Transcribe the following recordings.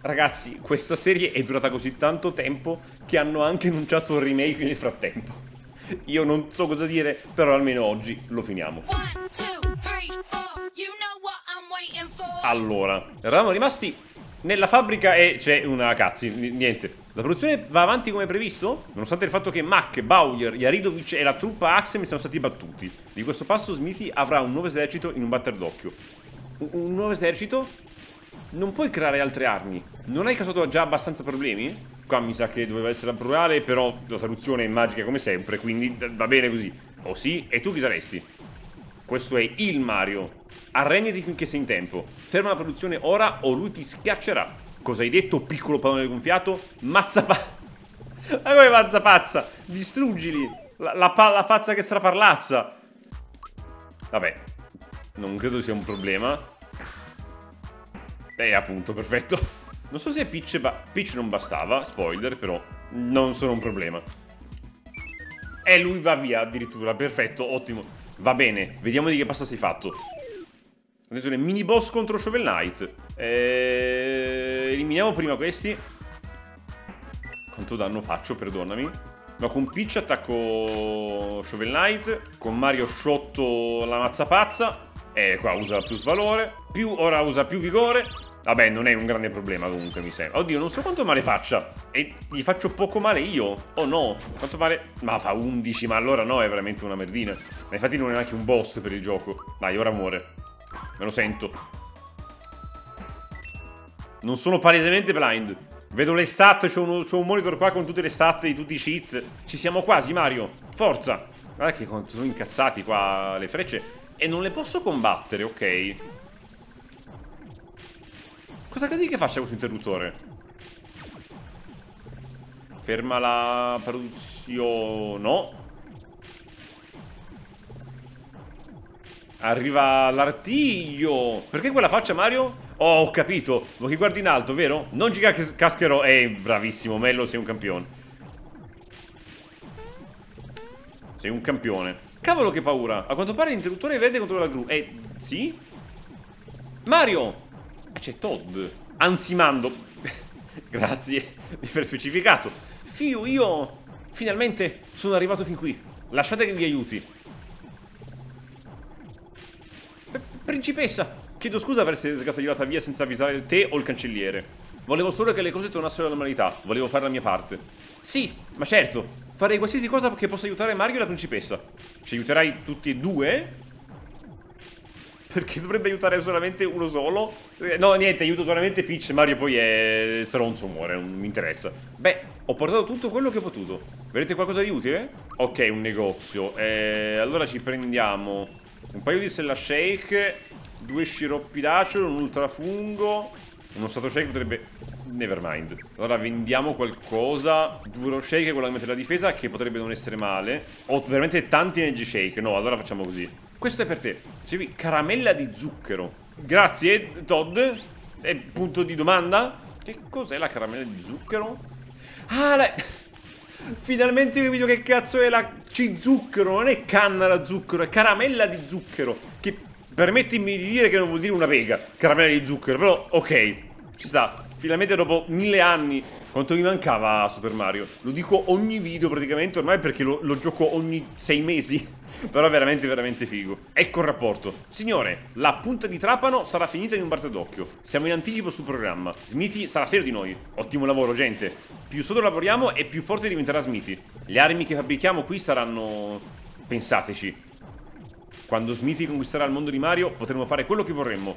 Ragazzi, questa serie è durata così tanto tempo che hanno anche annunciato il remake nel frattempo. Io non so cosa dire, però almeno oggi lo finiamo. Allora, eravamo rimasti nella fabbrica e c'è una cazzi, niente. La produzione va avanti come previsto? Nonostante il fatto che Mack, Bauer, Yaridovic e la truppa Axem siano stati battuti. Di questo passo Smithy avrà un nuovo esercito in un batter d'occhio. Un, un nuovo esercito? Non puoi creare altre armi. Non hai causato già abbastanza problemi? Qua mi sa che doveva essere plurale, però la traduzione è magica come sempre, quindi va bene così. O sì, e tu chi saresti? Questo è il Mario. Arrenditi finché sei in tempo. Ferma la produzione ora o lui ti schiaccerà. Cosa hai detto, piccolo pallone gonfiato? Mazza pa... Ma come mazza pazza? Distruggili! La, la, pa la pazza che straparlazza! Vabbè, non credo sia un problema. Eh, appunto, perfetto. Non so se Peach, Peach non bastava, spoiler, però non sono un problema. E lui va via addirittura, perfetto, ottimo. Va bene, vediamo di che passo sei fatto. Attenzione, mini boss contro Shovel Knight. Eh, eliminiamo prima questi. Quanto danno faccio, perdonami. No, con Peach attacco Shovel Knight. Con Mario sciotto la mazza pazza. E qua usa più svalore. Più, ora usa più vigore. Vabbè, non è un grande problema comunque, mi sembra. Oddio, non so quanto male faccia. E gli faccio poco male io. Oh no, quanto male... Ma fa 11, ma allora no, è veramente una merdina. Ma infatti non è neanche un boss per il gioco. Dai, ora muore. Me lo sento. Non sono palesemente blind. Vedo le stat, c'ho un, monitor qua con tutte le stat di tutti i cheat. Ci siamo quasi, Mario. Forza. Guarda che sono incazzati qua le frecce. E non le posso combattere, ok. Cosa credi che faccia questo interruttore? Ferma la produzione. No. Arriva l'artiglio. Perché quella faccia, Mario? Oh, ho capito. Lo che guardi in alto, vero? Non ci cascherò. Eh, bravissimo, Mello, sei un campione. Sei un campione. Cavolo che paura. A quanto pare l'interruttore verde contro la gru. Eh, sì? Mario! Ah, c'è Todd. Ansimando. Grazie di aver specificato. Fiu, io finalmente sono arrivato fin qui. Lasciate che vi aiuti. Principessa, chiedo scusa per essere sgattaiolata via senza avvisare te o il cancelliere. Volevo solo che le cose tornassero alla normalità, volevo fare la mia parte. Sì, ma certo, farei qualsiasi cosa che possa aiutare Mario e la principessa. Ci aiuterai tutti e due? Perché dovrebbe aiutare solamente uno solo? Eh, no, niente, aiuto solamente Peach, Mario poi è stronzo, muore, non mi interessa. Beh, ho portato tutto quello che ho potuto. Vedete qualcosa di utile? Ok, un negozio. Eh, allora ci prendiamo un paio di sella shake, due sciroppi d'acero, un ultrafungo, uno stato shake potrebbe... Nevermind. Allora vendiamo qualcosa. Duro shake con la mettere la difesa che potrebbe non essere male. Ho veramente tanti energy shake. No, allora facciamo così. Questo è per te. Dicevi caramella di zucchero. Grazie, Todd. E punto di domanda? Che cos'è la caramella di zucchero? Ah, la... Finalmente ho capito che cazzo è la C-zucchero, non è canna da zucchero, è caramella di zucchero. Che permettimi di dire che non vuol dire una pega, caramella di zucchero, però ok, ci sta. Finalmente dopo mille anni Quanto mi mancava Super Mario Lo dico ogni video praticamente ormai perché lo, lo gioco ogni sei mesi Però veramente veramente figo. Ecco il rapporto. Signore, la punta di trapano sarà finita in un batter d'occhio. Siamo in anticipo sul programma. Smithy sarà fiero di noi. Ottimo lavoro gente. Più sotto lavoriamo e più forte diventerà Smithy. Le armi che fabbrichiamo qui saranno... Pensateci. Quando Smithy conquisterà il mondo di Mario Potremo fare quello che vorremmo.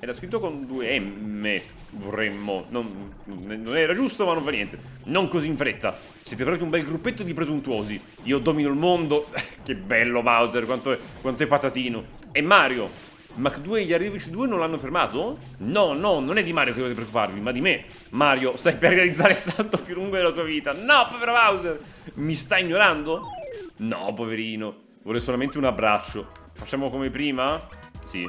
Era scritto con due M Vorremmo non, non, era giusto ma non fa niente Non così in fretta Siete proprio un bel gruppetto di presuntuosi Io domino il mondo Che bello Bowser Quanto è, quanto è patatino E Mario Mach 2 e gli Arrivici 2 non l'hanno fermato? No, no, non è di Mario che dovete preoccuparvi, ma di me. Mario, stai per realizzare il salto più lungo della tua vita. No, povero Bowser! Mi sta ignorando? No, poverino. Vuole solamente un abbraccio. Facciamo come prima? Sì.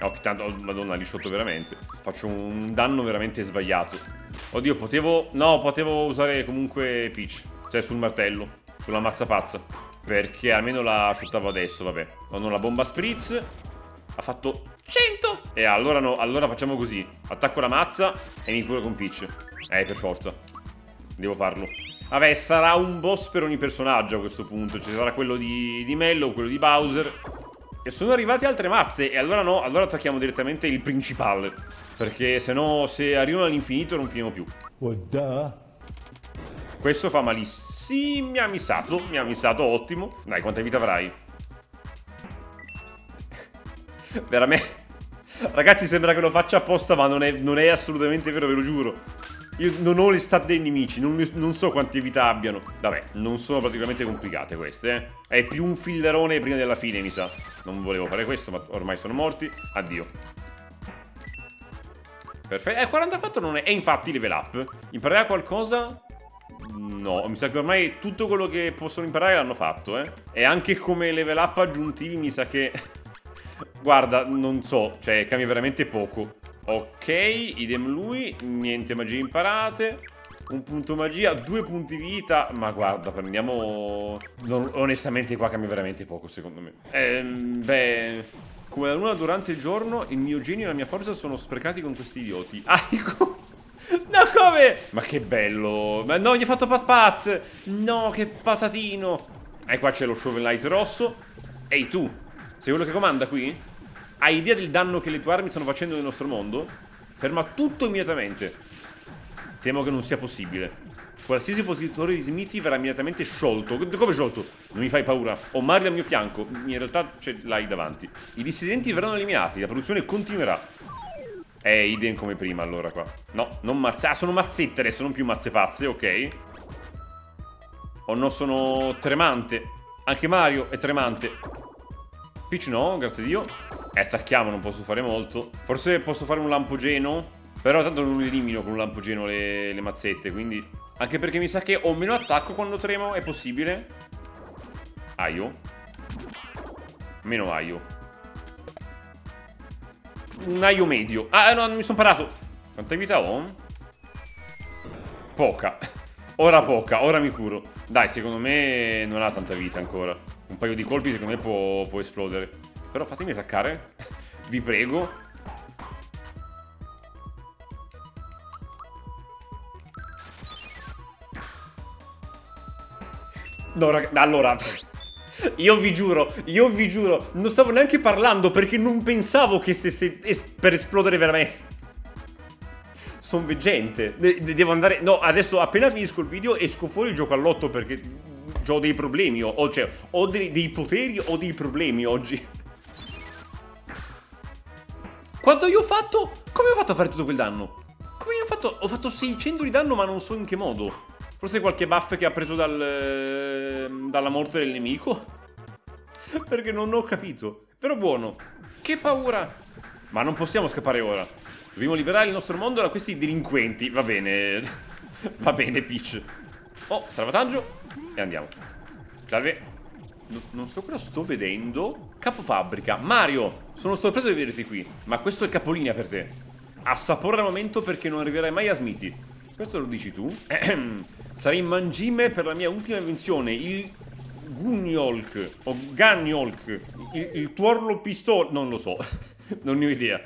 No, tanto, oh, madonna, lì sotto veramente. Faccio un danno veramente sbagliato. Oddio, potevo... No, potevo usare comunque Peach. Cioè sul martello. Sulla mazza pazza. Perché almeno la shottavo adesso, vabbè. Ho la bomba spritz. Ha fatto 100 E allora no, allora facciamo così. Attacco la mazza e mi curo con Peach. Eh, per forza. Devo farlo. Vabbè, sarà un boss per ogni personaggio a questo punto. Ci sarà quello di, di Mello, quello di Bowser. E sono arrivate altre mazze. E allora no, allora attacchiamo direttamente il principale. Perché se no, se arrivano all'infinito non finiamo più. Questo fa malissimo. Sì, mi ha missato, mi ha missato, ottimo. Dai, quanta vita avrai? Veramente... Ragazzi, sembra che lo faccia apposta, ma non è, non è assolutamente vero, ve lo giuro. Io non ho le stat dei nemici, non, non, so quante vita abbiano. Vabbè, non sono particolarmente complicate queste, eh. È più un fillerone prima della fine, mi sa. Non volevo fare questo, ma ormai sono morti. Addio. Perfetto. Eh, 44 non è... E infatti level up. Imparerà qualcosa? No, mi sa che ormai tutto quello che possono imparare l'hanno fatto, eh. E anche come level up aggiuntivi mi sa che... Guarda, non so, cioè cambia veramente poco. Ok, idem lui, niente magie imparate. Un punto magia, due punti vita. Ma guarda, prendiamo... Non, onestamente qua cambia veramente poco, secondo me. Ehm, beh... Come la luna durante il giorno, il mio genio e la mia forza sono sprecati con questi idioti. Ah, ecco... No, come? Ma che bello. Ma no, gli ha fatto pat pat. No, che patatino. E qua c'è lo Shovel Knight rosso. Ehi, tu. Sei quello che comanda qui? Hai idea del danno che le tue armi stanno facendo nel nostro mondo? Ferma tutto immediatamente. Temo che non sia possibile. Qualsiasi positore di Smithy verrà immediatamente sciolto. Come sciolto? Non mi fai paura. Ho Mario al mio fianco. In realtà ce l'hai davanti. I dissidenti verranno eliminati. La produzione continuerà. È idem come prima allora qua. No, non mazze. Ah, sono mazzette adesso, non più mazze pazze, ok. Oh no, sono tremante. Anche Mario è tremante. Peach no, grazie a Dio. E attacchiamo, non posso fare molto. Forse posso fare un lampogeno. Però tanto non elimino con un lampogeno le, le mazzette, quindi... Anche perché mi sa che ho meno attacco quando tremo, è possibile? Aio. Meno aio. Un aio medio. Ah, no, mi sono parato. Quanta vita ho? Poca. Ora poca, ora mi curo. Dai, secondo me non ha tanta vita ancora. Un paio di colpi secondo me può, può esplodere. Però fatemi attaccare. Vi prego. No, raga, allora... Io vi giuro, io vi giuro, non stavo neanche parlando perché non pensavo che stesse es per esplodere veramente. Sono veggente. De devo andare... No, adesso appena finisco il video esco fuori e gioco all'otto perché ho dei problemi, o, cioè, ho dei, dei poteri o dei problemi oggi. Quanto io ho fatto? Come ho fatto a fare tutto quel danno? Come ho fatto? Ho fatto 600 di danno ma non so in che modo. Forse qualche buff che ha preso dal, ehm, dalla morte del nemico? Perché non ho capito. Però buono. Che paura. Ma non possiamo scappare ora. Dobbiamo liberare il nostro mondo da questi delinquenti. Va bene. Va bene, Peach. Oh, salvataggio. E andiamo. Salve. No, non so cosa sto vedendo. Capofabbrica. Mario, sono sorpreso di vederti qui. Ma questo è il capolinea per te. Assapora il momento perché non arriverai mai a Smithy. Questo lo dici tu? Sarei mangime per la mia ultima invenzione, il Gunyolk o Ganyolk, il, il tuorlo pistolo, non lo so, non ne ho idea.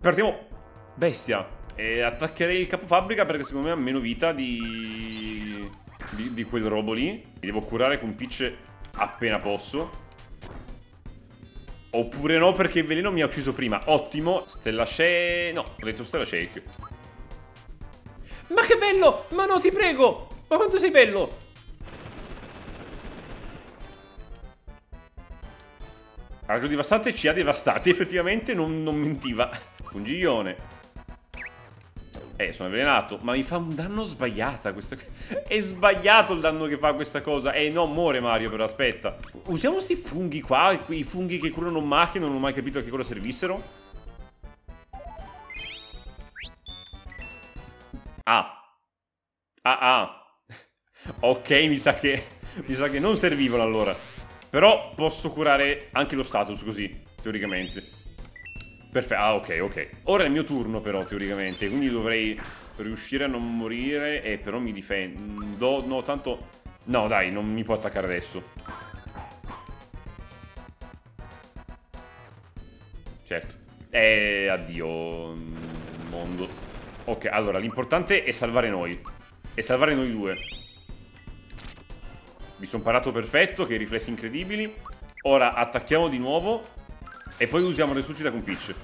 Partiamo, bestia, e attaccherei il capofabbrica perché secondo me ha meno vita di... di, di quel robo lì. Mi devo curare con Peach appena posso. Oppure no perché il veleno mi ha ucciso prima. Ottimo. Stella Shake... No, ho detto Stella Shake. Ma che bello! Ma no, ti prego! Ma quanto sei bello! Ragione devastante ci ha devastati. Effettivamente non, non mentiva. Pungiglione. Eh, sono avvelenato. Ma mi fa un danno sbagliata questo... È sbagliato il danno che fa questa cosa. Eh, no, muore Mario, però aspetta. Usiamo questi funghi qua, i funghi che curano macchine, non ho mai capito a che cosa servissero. Ah. Ah, ah. ok, mi sa che... Mi sa che non servivano allora. Però posso curare anche lo status così, teoricamente. Perfetto, ah ok, ok. Ora è il mio turno però, teoricamente, quindi dovrei riuscire a non morire e però mi difendo. No, tanto... No, dai, non mi può attaccare adesso. Certo. E addio, mondo. Ok, allora, l'importante è salvare noi. E salvare noi due. Mi sono parato perfetto, che riflessi incredibili. Ora attacchiamo di nuovo. E poi usiamo resuscita con Peach.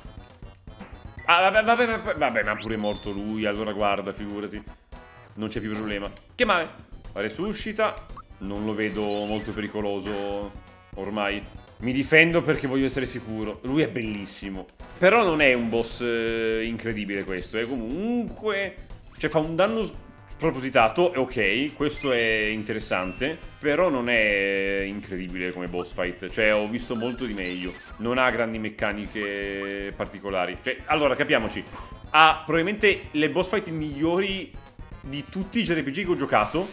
Ah, vabbè, vabbè, vabbè, vabbè, ma pure è morto lui, allora guarda, figurati. Non c'è più problema. Che male? Resuscita. Non lo vedo molto pericoloso ormai. Mi difendo perché voglio essere sicuro. Lui è bellissimo. Però non è un boss eh, incredibile questo. È comunque... Cioè fa un danno spropositato, è ok, questo è interessante, però non è incredibile come boss fight, cioè ho visto molto di meglio, non ha grandi meccaniche particolari, cioè, allora capiamoci, ha probabilmente le boss fight migliori di tutti i JRPG che ho giocato,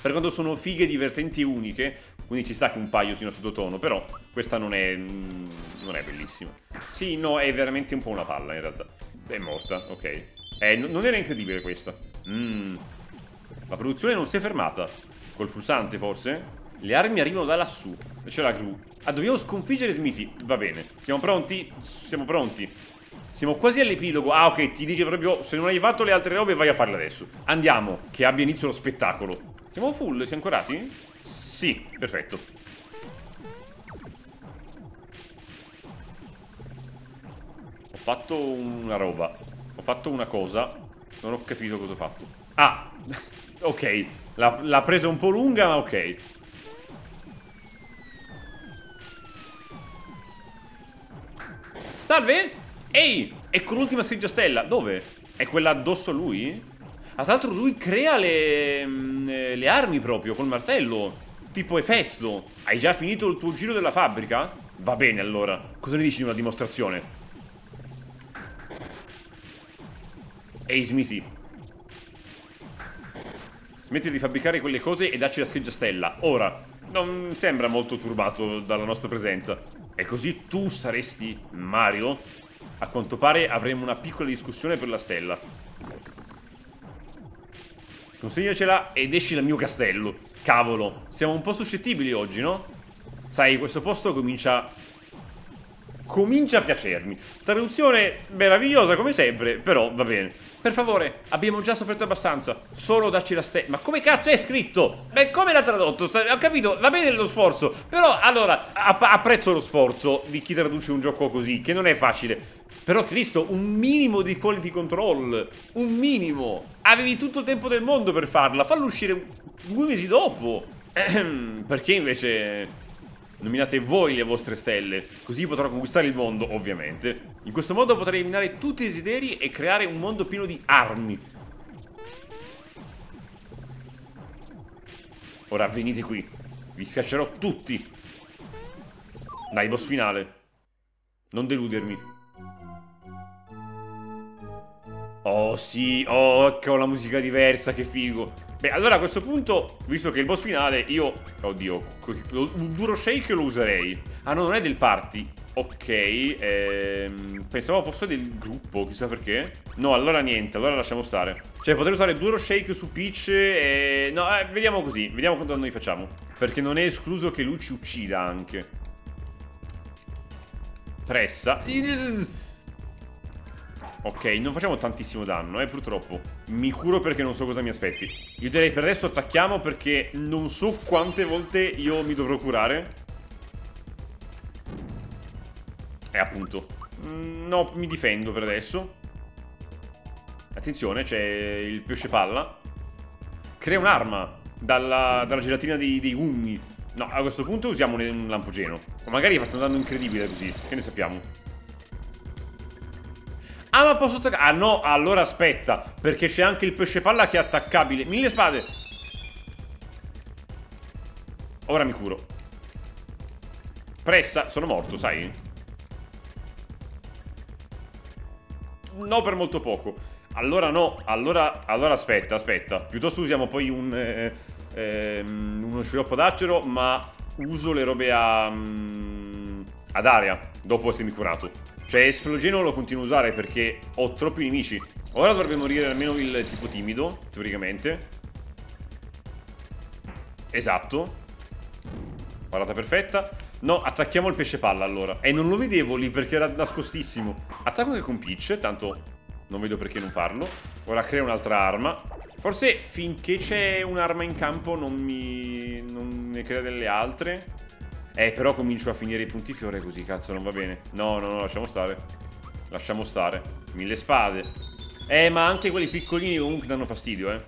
per quanto sono fighe, divertenti e uniche, quindi ci sta che un paio siano sottotono, però questa non è, mm, non è bellissima. Sì, no, è veramente un po' una palla in realtà. È morta, ok. Eh, non era incredibile questa. Mmm. La produzione non si è fermata. Col pulsante, forse? Le armi arrivano da lassù. C'è la gru. Ah, dobbiamo sconfiggere Smithy. Va bene. Siamo pronti? Siamo pronti. Siamo quasi all'epilogo. Ah, ok, ti dice proprio se non hai fatto le altre robe vai a farle adesso. Andiamo, che abbia inizio lo spettacolo. Siamo full? Siamo ancorati? Sì, perfetto. Ho fatto una roba. Ho fatto una cosa. Non ho capito cosa ho fatto. Ah! Ok, l'ha presa un po' lunga, ma ok. Salve! Ehi! Ecco l'ultima stella. Dove? È quella addosso a lui? Ah, tra l'altro lui crea le, mm, le armi proprio, col martello. Tipo Efesto. Hai già finito il tuo giro della fabbrica? Va bene allora. Cosa ne dici di una dimostrazione? Ehi Smithy, Smetti di fabbricare quelle cose e dacci la scheggia stella. Ora, non sembra molto turbato dalla nostra presenza. E così tu saresti Mario? A quanto pare avremo una piccola discussione per la stella. Consegnacela ed esci dal mio castello. Cavolo, siamo un po' suscettibili oggi, no? Sai, questo posto comincia... Comincia a piacermi. Traduzione meravigliosa come sempre, però va bene. Per favore, abbiamo già sofferto abbastanza. Solo dacci la stella. Ma come cazzo è scritto? Beh, come l'ha tradotto? Ho capito, va bene lo sforzo. Però, allora, apprezzo lo sforzo di chi traduce un gioco così, che non è facile. Però, Cristo, un minimo di quality control. Un minimo. Avevi tutto il tempo del mondo per farla. Fallo uscire due mesi dopo. Perché invece Nominate voi le vostre stelle, così potrò conquistare il mondo, ovviamente. In questo modo potrei eliminare tutti i desideri e creare un mondo pieno di armi. Ora venite qui. Vi schiaccerò tutti. Dai, boss finale. Non deludermi. Oh sì, oh, ecco la musica diversa, che figo. Beh, allora a questo punto, visto che è il boss finale, io... Oddio, un duro shake lo userei. Ah no, non è del party. Ok, ehm, pensavo fosse del gruppo, chissà perché. No, allora niente, allora lasciamo stare. Cioè, potrei usare duro shake su Peach e... No, eh, vediamo così, vediamo quanto noi facciamo. Perché non è escluso che lui ci uccida anche. Pressa. Ok, non facciamo tantissimo danno, eh, purtroppo. Mi curo perché non so cosa mi aspetti. Io direi per adesso attacchiamo perché non so quante volte io mi dovrò curare. E appunto. Mm, no, mi difendo per adesso. Attenzione, c'è il pesce palla. Crea un'arma dalla, dalla, gelatina dei, dei gummi. No, a questo punto usiamo un lampogeno. O magari fatto un danno incredibile così, che ne sappiamo. Ah, ma posso attaccare? Ah, no, allora aspetta. Perché c'è anche il pesce palla che è attaccabile. Mille spade. Ora mi curo. Pressa. Sono morto, sai? No, per molto poco. Allora no. Allora, allora aspetta, aspetta. Piuttosto usiamo poi un... Eh, eh, uno sciroppo d'acero, ma uso le robe a... Um, ad area. Dopo essermi curato. Cioè esplogeno lo continuo a usare perché ho troppi nemici Ora dovrebbe morire almeno il tipo timido Teoricamente Esatto Parata perfetta No, attacchiamo il pesce palla allora. E non lo vedevo lì perché era nascostissimo. Attacco anche con Peach, tanto non vedo perché non farlo. Ora crea un'altra arma. Forse finché c'è un'arma in campo non mi... non ne crea delle altre. Eh, però comincio a finire i punti fiore così, cazzo, non va bene. No, no, no, lasciamo stare. Lasciamo stare. Mille spade. Eh, ma anche quelli piccolini comunque danno fastidio, eh.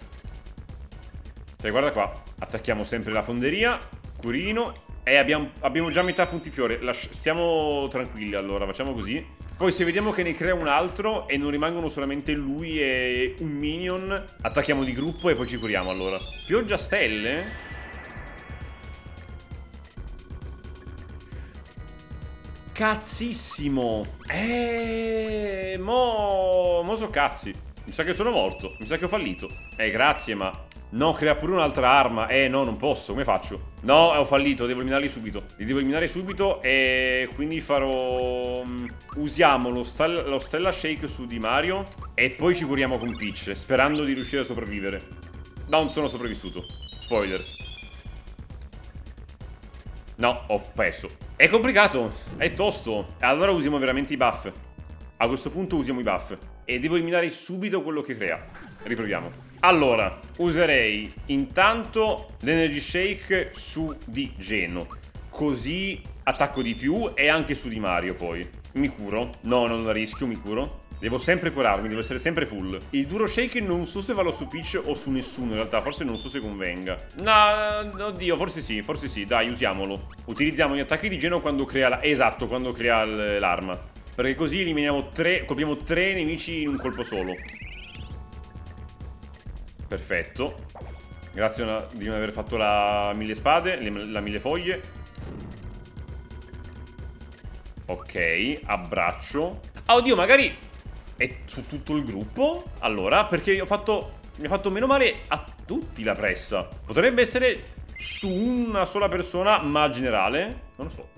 Cioè, guarda qua. Attacchiamo sempre la fonderia. Curino. E abbiamo, abbiamo già metà punti fiore. Lasci stiamo tranquilli allora, facciamo così. Poi se vediamo che ne crea un altro e non rimangono solamente lui e un minion, attacchiamo di gruppo e poi ci curiamo allora. Pioggia stelle? Cazzissimo. Eh, mo... Mo so cazzi. Mi sa che sono morto. Mi sa che ho fallito. Eh, grazie, ma... No, crea pure un'altra arma. Eh, no, non posso. Come faccio? No, ho fallito. Devo eliminarli subito. Li devo eliminare subito e quindi farò... Mm, usiamo lo, lo Stella Shake su Di Mario e poi ci curiamo con Peach, sperando di riuscire a sopravvivere. Non sono sopravvissuto. Spoiler. No, ho perso. È complicato. È tosto. Allora usiamo veramente i buff. A questo punto usiamo i buff. E devo eliminare subito quello che crea. Riproviamo. Allora, userei intanto l'Energy Shake su di Geno. Così attacco di più e anche su di Mario poi. Mi curo? No, non la rischio, mi curo. Devo sempre curarmi, devo essere sempre full. Il duro shake non so se valo su Peach o su nessuno in realtà, forse non so se convenga. No, oddio, forse sì, forse sì, dai, usiamolo. Utilizziamo gli attacchi di Geno quando crea la... Esatto, quando crea l'arma. Perché così eliminiamo tre, colpiamo tre nemici in un colpo solo. Perfetto. Grazie di non aver fatto la mille spade, la mille foglie. Ok, abbraccio. Ah, oddio, magari è su tutto il gruppo? Allora, perché ho fatto... Mi ha fatto meno male a tutti la pressa. Potrebbe essere su una sola persona, ma generale? Non lo so.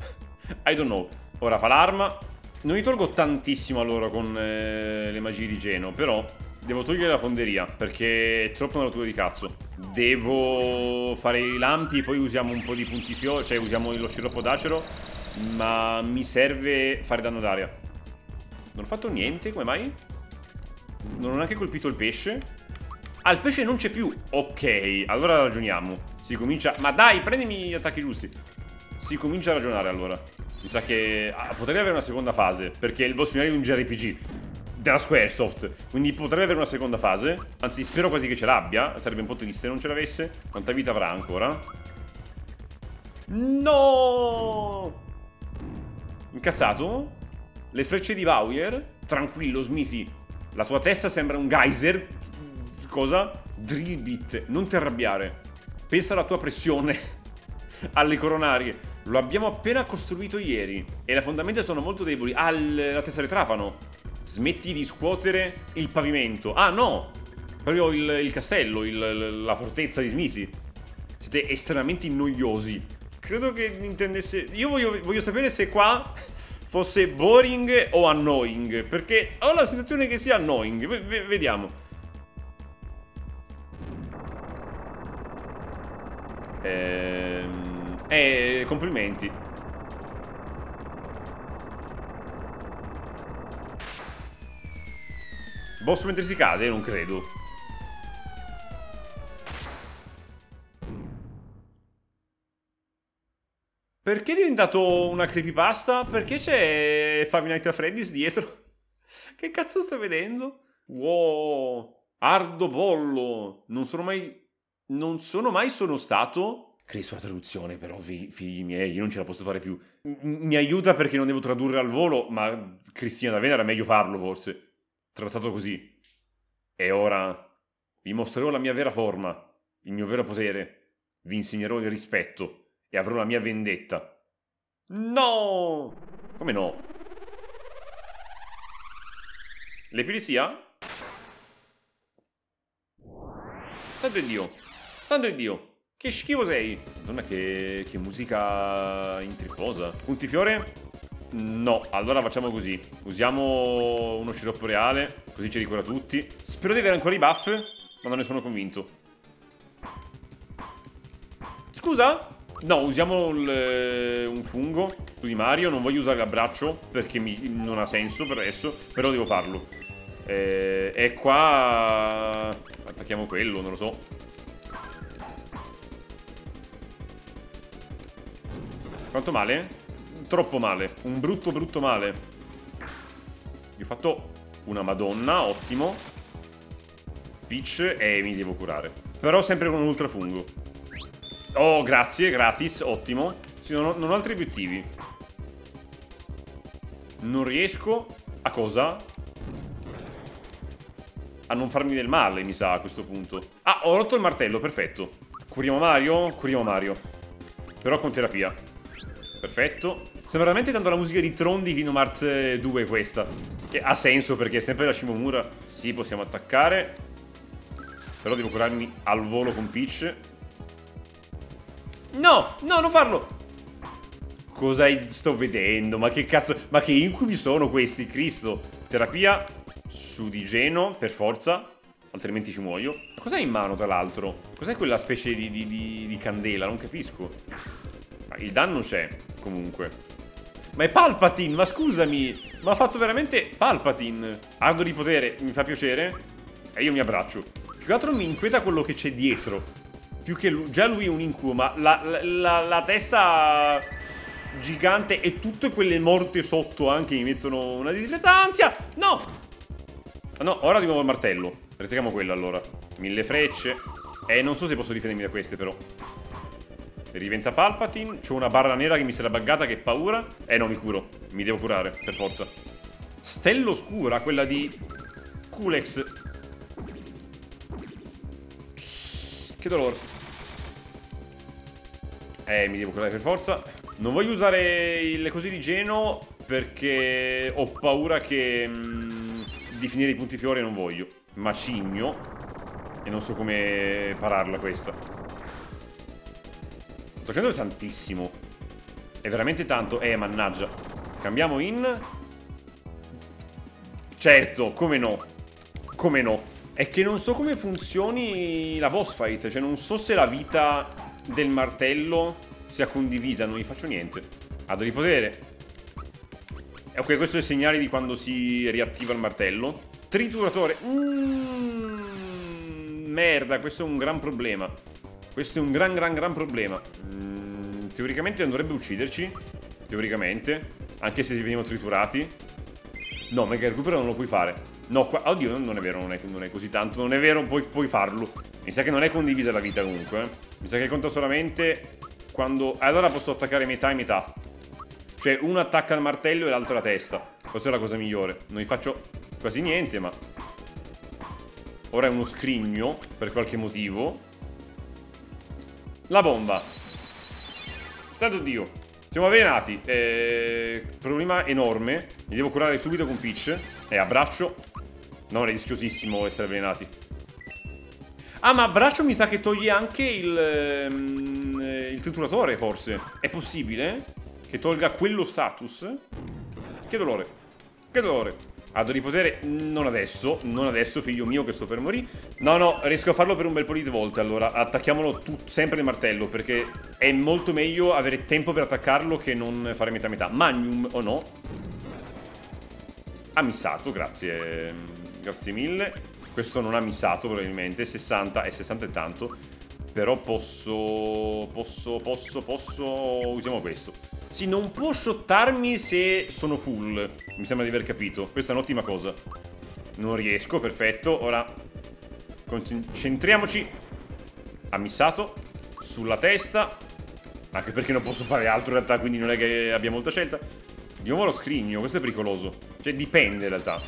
I don't know. Ora fa l'arma. Non gli tolgo tantissimo a loro con eh, le magie di Geno, però Devo togliere la fonderia perché è troppo una rottura di cazzo. Devo fare i lampi, poi usiamo un po' di punti fiore, cioè usiamo lo sciroppo d'acero, ma mi serve fare danno d'aria. Non ho fatto niente, come mai? Non ho neanche colpito il pesce. Ah, il pesce non c'è più. Ok, allora ragioniamo. Si comincia... Ma dai, prendimi gli attacchi giusti. Si comincia a ragionare allora. Mi sa che... Ah, potrei avere una seconda fase, perché è il boss finale di un JRPG della Squaresoft. Quindi potrebbe avere una seconda fase. Anzi, spero quasi che ce l'abbia. Sarebbe un po' triste se non ce l'avesse. Quanta vita avrà ancora? No! Incazzato? Le frecce di Bowyer? Tranquillo, Smithy. La tua testa sembra un geyser. Cosa? Drillbit. Non ti arrabbiare. Pensa alla tua pressione. Alle coronarie. Lo abbiamo appena costruito ieri. E le fondamenta sono molto deboli. Ah, la testa di trapano. Smetti di scuotere il pavimento. Ah, no! Proprio il, il castello, il, la fortezza di Smithy. Siete estremamente noiosi. Credo che intendesse... Io voglio, voglio sapere se qua fosse boring o annoying. Perché ho la sensazione che sia annoying. V vediamo. Ehm... Eh, complimenti. Boss mentre si cade? Non credo. Perché è diventato una creepypasta? Perché c'è Five Nights at Freddy's dietro? Che cazzo sto vedendo? Wow! Ardo pollo! Non sono mai... Non sono mai sono stato... Cristo la traduzione però, figli miei, io non ce la posso fare più. M mi aiuta perché non devo tradurre al volo, ma Cristina D'Avena era meglio farlo forse trattato così. E ora vi mostrerò la mia vera forma, il mio vero potere. Vi insegnerò il rispetto e avrò la mia vendetta. No! Come no? L'epilessia? Santo Dio! Santo Dio! Che schifo sei! Madonna che, che musica intripposa. Punti fiore? No, allora facciamo così. Usiamo uno sciroppo reale, così ci ricura tutti. Spero di avere ancora i buff, ma non ne sono convinto. Scusa? No, usiamo il, eh, un fungo su di Mario. Non voglio usare l'abbraccio perché mi, non ha senso per adesso. Però devo farlo. Eh, e qua... Attacchiamo quello, non lo so. Quanto male? Troppo male. Un brutto brutto male. Gli ho fatto una madonna, ottimo. Peach e mi devo curare. Però sempre con un ultrafungo. Oh, grazie, gratis, ottimo. Sì, non ho, non ho altri obiettivi. Non riesco a cosa? A non farmi del male, mi sa, a questo punto. Ah, ho rotto il martello, perfetto. Curiamo Mario? Curiamo Mario. Però con terapia. Perfetto. Sembra veramente tanto la musica di Tron di Kingdom Hearts 2 questa. Che ha senso perché è sempre la Shimomura. Sì, possiamo attaccare. Però devo curarmi al volo con Peach. No, no, non farlo. Cosa sto vedendo? Ma che cazzo... Ma che incubi sono questi, Cristo? Terapia su di Geno, per forza. Altrimenti ci muoio. Cos'hai in mano, tra l'altro? Cos'è quella specie di, di, di, di candela? Non capisco. il danno c'è, comunque. Ma è Palpatine, ma scusami! Ma ha fatto veramente Palpatine. Ardo di potere, mi fa piacere. E io mi abbraccio. Più che altro mi inquieta quello che c'è dietro. Più che lui, già lui è un incubo, ma la, la, la, la testa gigante e tutte quelle morte sotto anche mi mettono una discretanza. No! No, ora di nuovo il martello. Retiriamo quello allora. Mille frecce. Eh, non so se posso difendermi da queste però. Riventa Palpatine. C'ho una barra nera che mi si era buggata, che paura. Eh no, mi curo. Mi devo curare, per forza. Stella oscura, quella di... Kulex. Che dolore. Eh, mi devo curare per forza. Non voglio usare le cose di Geno perché ho paura che... Mh, mm, di finire i punti fiori non voglio. Macigno. E non so come pararla questa. 800 è tantissimo. È veramente tanto. Eh, mannaggia. Cambiamo in... Certo, come no. Come no. È che non so come funzioni la boss fight. Cioè, non so se la vita del martello sia condivisa. Non gli faccio niente. Ado di potere. Ok, questo è il segnale di quando si riattiva il martello. Trituratore. Mm, merda, questo è un gran problema. Questo è un gran, gran, gran problema. Mm, teoricamente non dovrebbe ucciderci. Teoricamente. Anche se veniamo triturati. No, mega recupero non lo puoi fare. No, qua... Oddio, non è vero, non è, non è, così tanto. Non è vero, puoi, puoi farlo. Mi sa che non è condivisa la vita comunque. Eh. Mi sa che conta solamente quando... Allora posso attaccare metà e metà. Cioè, uno attacca il martello e l'altro la testa. Questa è la cosa migliore. Non gli faccio quasi niente, ma... Ora è uno scrigno, per qualche motivo. La bomba. Santo Dio. Siamo avvelenati. Eh, problema enorme. Mi devo curare subito con Peach. E eh, abbraccio. No, è rischiosissimo essere avvelenati. Ah, ma abbraccio mi sa che toglie anche il, um, il trituratore, forse. È possibile? Che tolga quello status? Che dolore. Che dolore. Ado di potere non adesso, non adesso figlio mio che sto per morire No no, riesco a farlo per un bel po' di volte Allora, attacchiamolo sempre il martello Perché è molto meglio avere tempo per attaccarlo Che non fare metà metà Magnum o no Ha missato, grazie Grazie mille Questo non ha missato probabilmente 60 e 60 è tanto Però posso Posso, posso, posso Usiamo questo sì, non può shottarmi se sono full. Mi sembra di aver capito. Questa è un'ottima cosa. Non riesco, perfetto. Ora concentriamoci. Ha missato. Sulla testa. Anche perché non posso fare altro in realtà, quindi non è che abbia molta scelta. Di nuovo lo scrigno, questo è pericoloso. Cioè, dipende in realtà.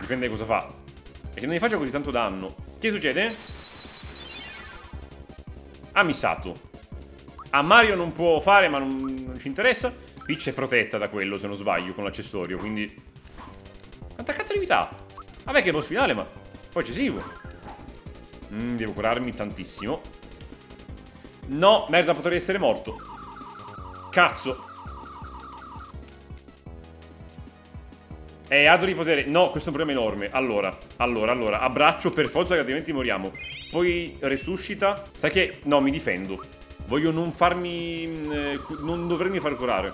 Dipende da cosa fa. E che non gli faccia così tanto danno. Che succede? Ha missato. A Mario non può fare, ma non, non ci interessa. Peach è protetta da quello, se non sbaglio, con l'accessorio, quindi... Quanta cazzo di vita Vabbè che è boss finale, ma... Poi ci sigo. Mm, devo curarmi tantissimo. No, merda, potrei essere morto. Cazzo. Eh, adoro di potere. No, questo è un problema enorme. Allora, allora, allora. Abbraccio per forza che altrimenti moriamo. Poi resuscita. Sai che... No, mi difendo. Voglio non farmi... Eh, non dovermi far curare.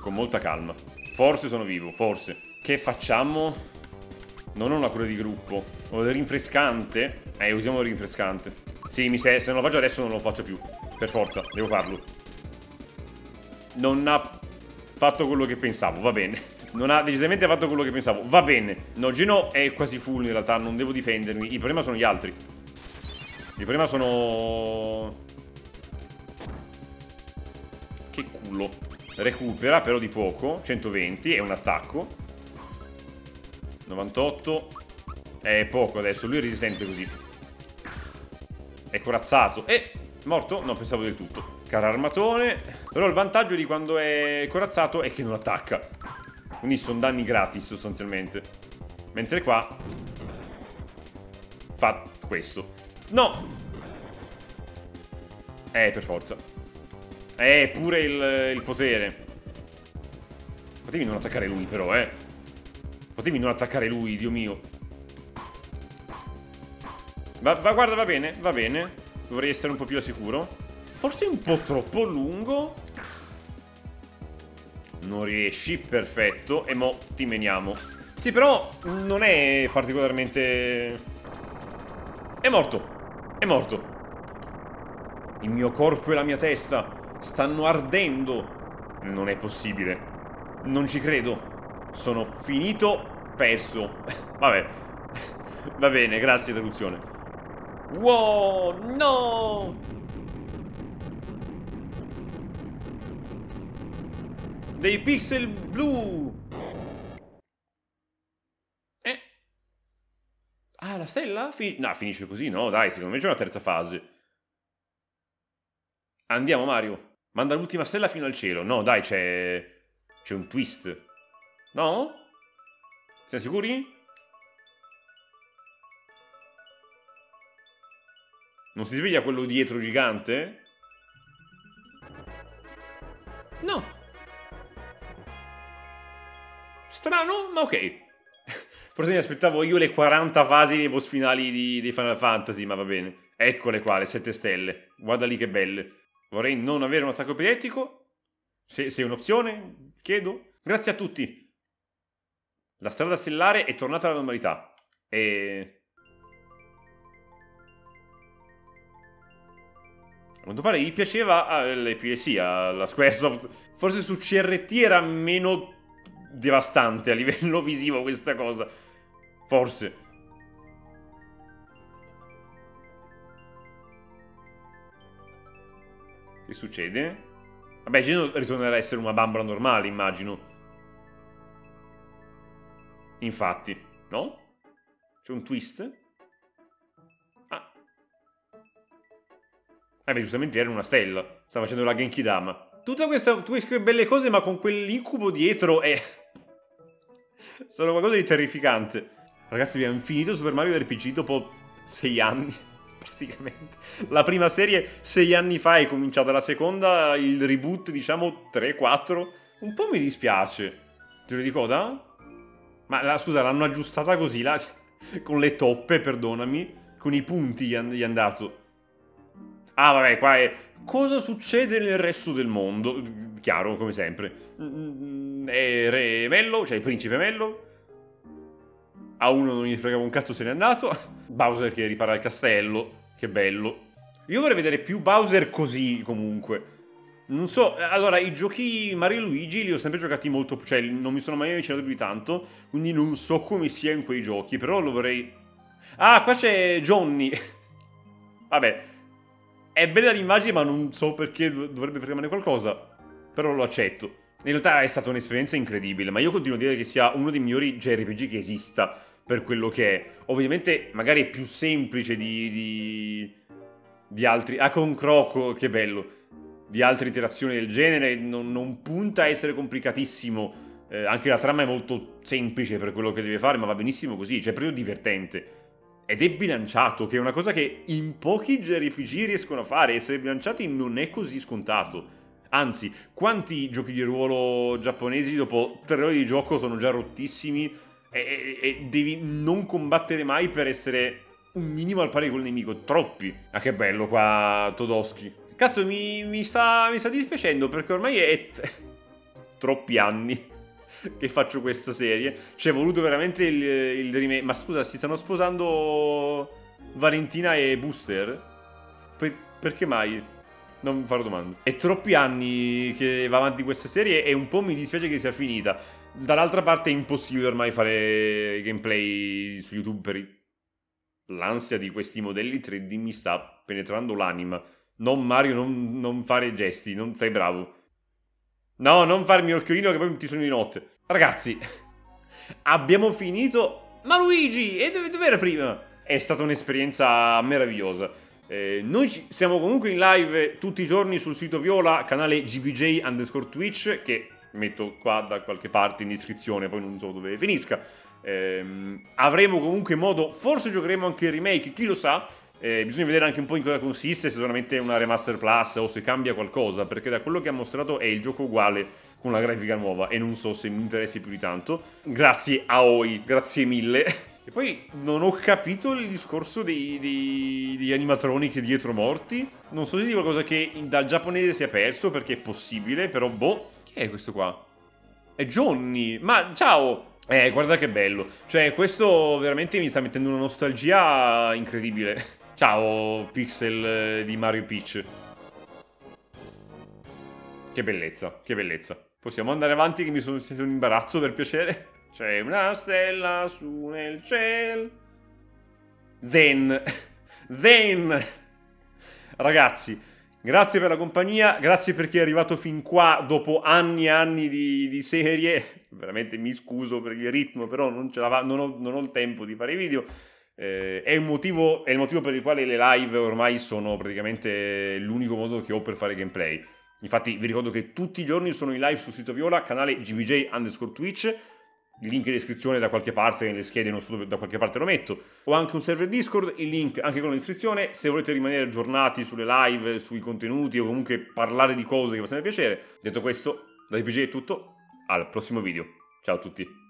Con molta calma. Forse sono vivo, forse. Che facciamo? Non ho una cura di gruppo. Ho del rinfrescante. Eh, usiamo il rinfrescante. Sì, mi se, se non lo faccio adesso non lo faccio più. Per forza, devo farlo. Non ha fatto quello che pensavo, va bene. Non ha decisamente fatto quello che pensavo. Va bene. No, Geno è quasi full in realtà, non devo difendermi. Il problema sono gli altri. Il problema sono... Che culo. Recupera però di poco. 120, è un attacco. 98. È poco adesso, lui è resistente così. È corazzato. E... Morto? No, pensavo del tutto. Cara armatone. Però il vantaggio di quando è corazzato è che non attacca. Quindi sono danni gratis sostanzialmente. Mentre qua... Fa questo. No! Eh, per forza. Eh, pure il, il potere. Potevi non attaccare lui però, eh. Potevi non attaccare lui, Dio mio. Va, va, guarda, va bene, va bene. Dovrei essere un po' più sicuro. Forse un po' troppo lungo. Non riesci, perfetto. E mo ti meniamo. Sì, però non è particolarmente... È morto. È morto. Il mio corpo e la mia testa stanno ardendo. Non è possibile. Non ci credo. Sono finito, perso. Vabbè. Va bene, grazie traduzione. Wow, no! Dei pixel blu! Eh? Ah, la stella? Fin no, finisce così, no? Dai, secondo me c'è una terza fase. Andiamo, Mario. Manda l'ultima stella fino al cielo. No, dai, c'è... C'è un twist. No? Siamo sicuri? Non si sveglia quello dietro gigante? No. Strano, ma ok. Forse mi aspettavo io le 40 fasi nei boss finali di, di Final Fantasy, ma va bene. Eccole qua, le 7 stelle. Guarda lì che belle. Vorrei non avere un attacco epilettico. Se, se è un'opzione, chiedo. Grazie a tutti. La strada stellare è tornata alla normalità. E... A quanto pare gli piaceva ah, l'epilessia, la Squaresoft. Forse su CRT era meno devastante a livello visivo questa cosa. Forse. Che succede? Vabbè, Geno ritornerà a essere una bambola normale, immagino. Infatti, no? C'è un twist? Ah. Eh beh, giustamente era una stella. Sta facendo la Genki Dama. Tutte queste belle cose, ma con quell'incubo dietro è... Sono qualcosa di terrificante. Ragazzi, abbiamo finito Super Mario RPG dopo sei anni praticamente. La prima serie sei anni fa è cominciata, la seconda, il reboot, diciamo, 3-4. Un po' mi dispiace. Te lo ricorda? Ma la, scusa, l'hanno aggiustata così, là, con le toppe, perdonami, con i punti gli è andato. Ah, vabbè, qua è... Cosa succede nel resto del mondo? Chiaro, come sempre. Mm, è Re Mello, cioè il principe Mello. A uno non gli fregava un cazzo, se n'è andato. Bowser che ripara il castello. Che bello. Io vorrei vedere più Bowser così, comunque. Non so, allora, i giochi Mario e Luigi li ho sempre giocati molto, cioè non mi sono mai avvicinato più di tanto, quindi non so come sia in quei giochi, però lo vorrei... Ah, qua c'è Johnny. Vabbè, è bella l'immagine, ma non so perché dovrebbe fregarmene qualcosa, però lo accetto. In realtà è stata un'esperienza incredibile, ma io continuo a dire che sia uno dei migliori JRPG che esista per quello che è. Ovviamente magari è più semplice di, di, di altri... Ah, con Croco, che bello! Di altre iterazioni del genere, non, non punta a essere complicatissimo. Eh, anche la trama è molto semplice per quello che deve fare, ma va benissimo così, cioè è proprio divertente. Ed è bilanciato, che è una cosa che in pochi JRPG riescono a fare. Essere bilanciati non è così scontato. Anzi, quanti giochi di ruolo giapponesi dopo tre ore di gioco sono già rottissimi e, e, devi non combattere mai per essere un minimo al pari col nemico. Troppi. Ah, che bello qua Todoschi. Cazzo, mi, mi, sta, mi sta dispiacendo perché ormai è troppi anni che faccio questa serie. Ci è voluto veramente il, il remake. Ma scusa, si stanno sposando Valentina e Booster? Per, perché mai? Non farò domande. È troppi anni che va avanti questa serie e un po' mi dispiace che sia finita. Dall'altra parte è impossibile ormai fare gameplay su YouTube per l'ansia di questi modelli 3D mi sta penetrando l'anima. Non Mario, non, non fare gesti, non sei bravo. No, non farmi occhiolino che poi ti sono di notte. Ragazzi, abbiamo finito. Ma Luigi, e dove, era prima? È stata un'esperienza meravigliosa. Eh, noi siamo comunque in live tutti i giorni sul sito Viola, canale gbj underscore Twitch, che metto qua da qualche parte in descrizione, poi non so dove finisca. Eh, avremo comunque modo, forse giocheremo anche il remake, chi lo sa. Eh, bisogna vedere anche un po' in cosa consiste, se solamente una remaster plus o se cambia qualcosa, perché da quello che ha mostrato è il gioco uguale con la grafica nuova e non so se mi interessi più di tanto. Grazie a Oi, grazie mille. E poi non ho capito il discorso dei, dei, degli animatronici dietro morti. Non so se di qualcosa che dal giapponese si è perso perché è possibile, però boh. Chi è questo qua? È Johnny. Ma ciao! Eh, guarda che bello. Cioè, questo veramente mi sta mettendo una nostalgia incredibile. Ciao, pixel eh, di Mario Peach. Che bellezza, che bellezza. Possiamo andare avanti che mi sono sentito un imbarazzo per piacere? C'è una stella su nel cielo. Zen. Zen. Ragazzi, grazie per la compagnia, grazie per chi è arrivato fin qua dopo anni e anni di, di serie. Veramente mi scuso per il ritmo, però non, non, ho, non ho il tempo di fare i video. Eh, è, motivo, è, il motivo per il quale le live ormai sono praticamente l'unico modo che ho per fare gameplay. Infatti vi ricordo che tutti i giorni sono in live sul sito Viola, canale gbj underscore Twitch, il link in descrizione da qualche parte, nelle schede non so da qualche parte lo metto. Ho anche un server Discord, il link anche con l'iscrizione. Se volete rimanere aggiornati sulle live, sui contenuti o comunque parlare di cose che vi possono piacere. Detto questo, da DPG è tutto, al prossimo video. Ciao a tutti.